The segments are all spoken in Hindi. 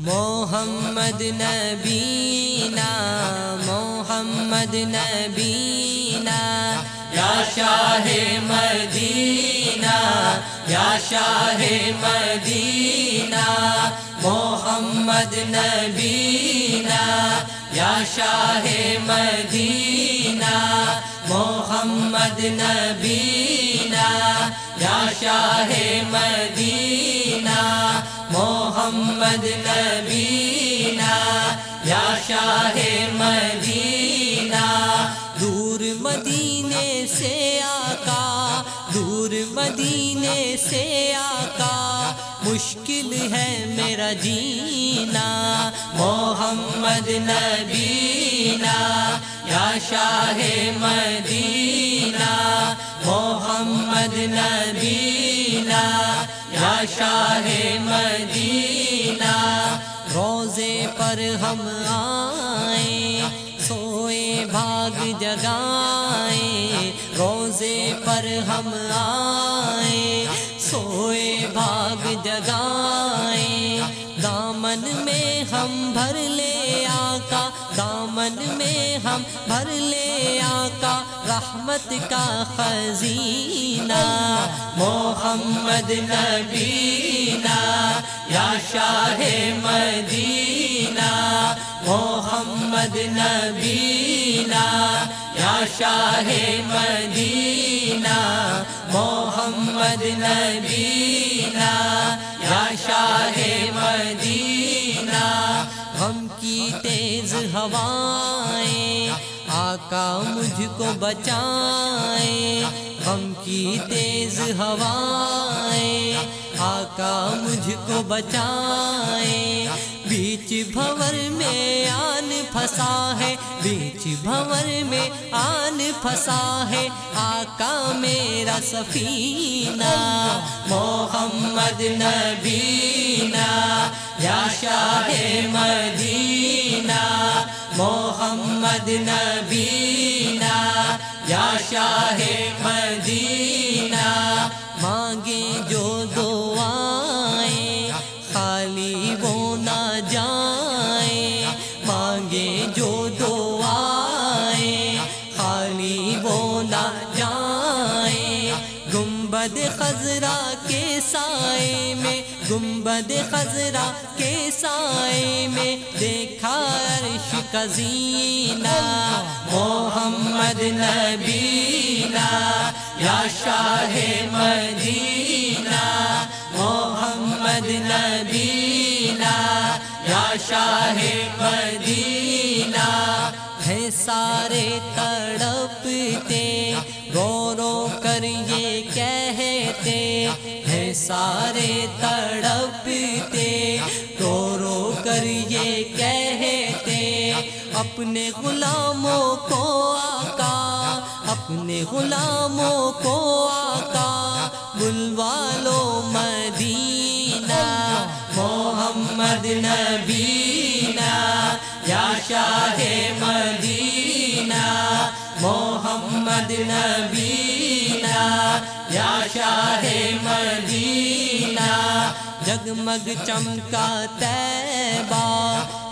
मोहम्मद नबीना मोहम्मद नबीना, या शाह मदीना, या शाह मदीना, मोहम्मद नबीना, या शाह मदीना, मोहम्मद नबीना, या शाह मदीना। मोहम्मद नबीना, या शाह मदीना। दूर मदीने से आका, दूर मदीने से आका, मुश्किल है मेरा जीना। मोहम्मद नबीना, या शाह मदीना। मोहम्मद नबीना, या शाह मदीना। हम आए, सोए, भाग जगाए, रोज़े पर हम आए, सोए, भाग जगाए। दामन में हम भर ले आका, दामन में हम भर ले आका, रहमत का खजीना, मोहम्मद नबीना, या शाह मदीना। मोहम्मद नबीना, या शाह मदीना। मोहम्मद नबीना, या शाह मदीना। गम की तेज हवाएँ, आका मुझको बचाए। गम की तेज हवाएँ, आका मुझको बचाए। बीच भंवर में आन फंसा है, बीच भंवर में आन फंसा है। आका मेरा सफीना, मोहम्मद नबीना, या शाह मदीना, मोहम्मद नबीना, या शाह मदीना साए में गुंबद खजरा के साए में, देखा अर्श का जीना, मोहम्मद नबीना, या शाह मदीना, मोहम्मद नबीना, या शाह मदीना, है सारे तड़पते है सारे तड़पते रो रो कर ये कहते, अपने गुलामों को आका, अपने गुलामों को आका, बुलवा लो मदीना, मोहम्मद नबीना, या शाह मदीना, मोहम्मद शाह मदीना, जगमग चमका तैबा,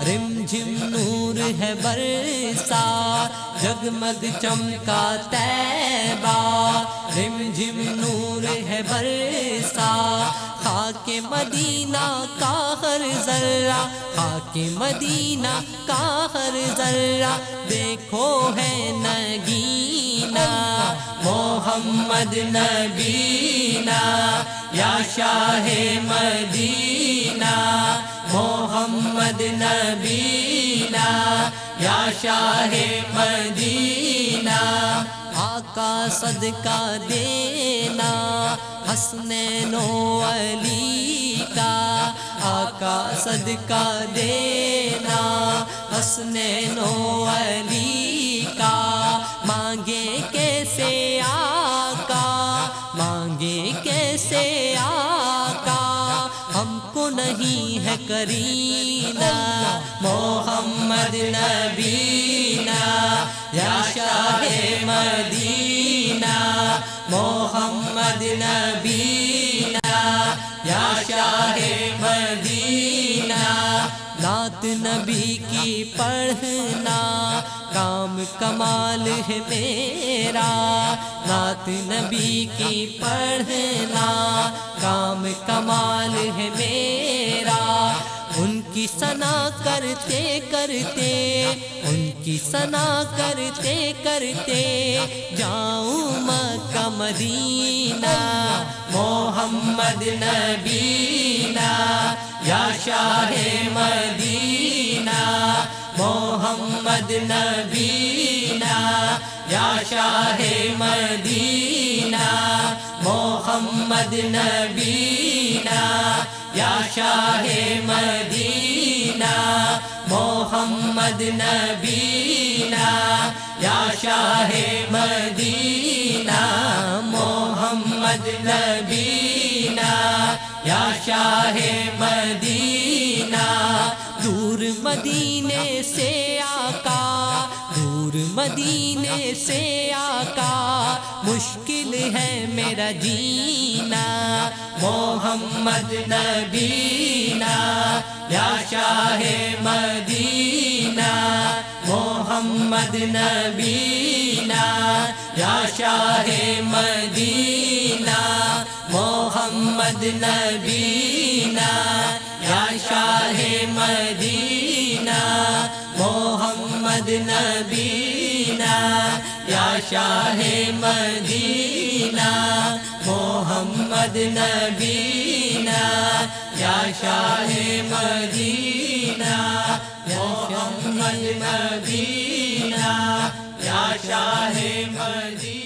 रिमझिम नूर है बरसा, जगमग चमका तैबा, रिमझिम नूर है बरसा, खाके मदीना का हर जर्रा, खाके मदीना का हर जर्रा, देखो है नगीना। मोहम्मद नबीना, या शाह मदीना, मोहम्मद नबीना, या शाह मदीना, आका सदका देना, हसने नो अली का आका सदका देना, हसने नो अली का मांगे हमको नहीं है करीना। मोहम्मद नबीना, या शाह मदीना। मोहम्मद नबीना, या शाह मदीना। नात नबी की पढ़ना काम कमाल है मेरा। नात नबी की पढ़ना काम कमाल है मेरा। उनकी सना करते करते, उनकी सना करते करते जाऊँ मक्का मदीना। मोहम्मद नबीना, या शाह मदीना। मोहम्मद नबीना, या शाह मदीना। मोहम्मद नबीना, या शाह मदीना। मोहम्मद नबीना, या शाह मदीना। मोहम्मद नबीना, या शाह मदीना। मदीने से आका दूर मदीने से आका। मुश्किल है मेरा जीना, मोहम्मद नबीना। या शाह मदीना, मोहम्मद नबीना। या शाह मदीना, मोहम्मद नबीना। नबीना या शाह मदीना मोहम्मद नबीना या शाह मदीना मोहम्मद नबीना या शाह मदीना।